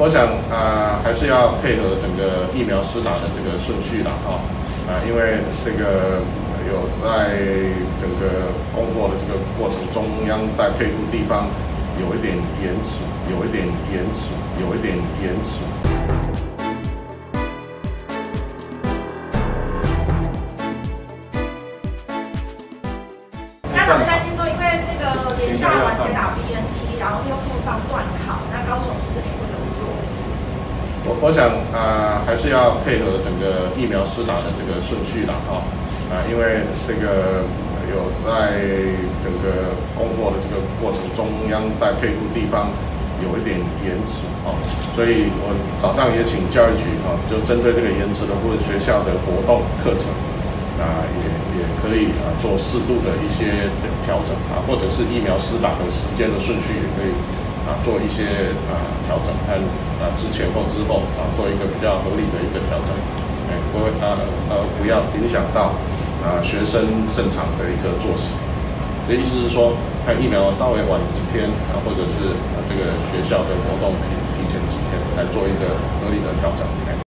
我想啊，还是要配合整个疫苗施打的这个顺序啦，哈啊，因为这个有在整个工作的这个过程，中央在配布地方有一点延迟，有一点延迟，有一点延迟。家长会担心说，因为那个连假完再打 BNT，然后又碰上断考，那高雄市会怎？我想啊，还是要配合整个疫苗施打的这个顺序啦，哈啊，因为这个有在整个工作的这个过程，中央在配布地方有一点延迟，啊，所以我早上也请教育局啊，就针对这个延迟的部分，学校的活动课程啊，也也可以啊做适度的一些调整啊，或者是疫苗施打的时间的顺序也可以。啊，做一些啊调整，看啊之前或之后啊，做一个比较合理的一个调整，哎，不会啊呃不要影响到啊学生正常的一个作息。的意思是说，看疫苗稍微晚几天啊，或者是啊这个学校的活动提提前几天来做一个合理的调整。